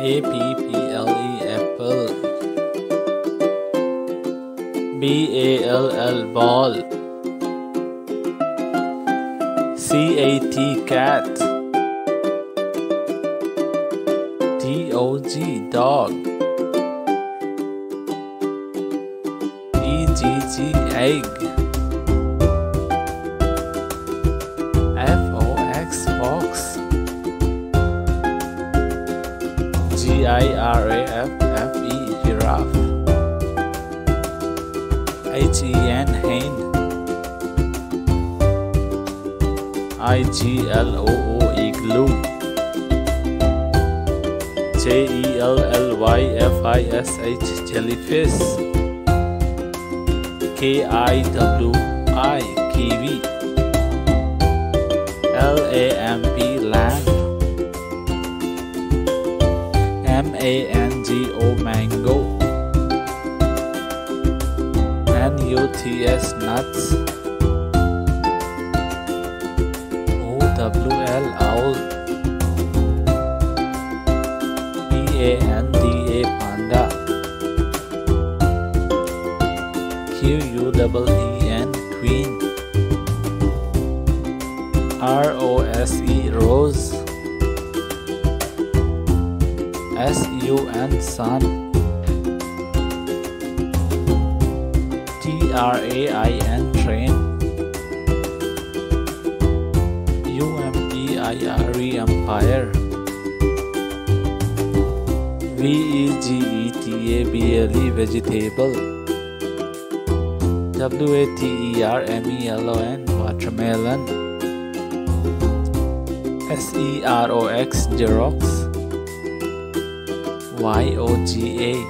A P P L E apple. B A L L ball. C A T cat. D O G dog. E G G egg G I R A F F E giraffe H E N hen I G L O O igloo J E L L Y F I S H jellyfish K I W I kiwi L A M P M A N G O mango. N U T S nuts. O W L owl P A N D A panda. Q U double E N queen. R O S E rose S U N sun. T R A I N train. U M P I R E empire. V E G E T A B L E vegetable. W A T E R M E L O N watermelon. S E R O X Xerox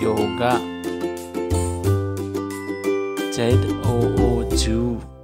Yoga. Z O O Jew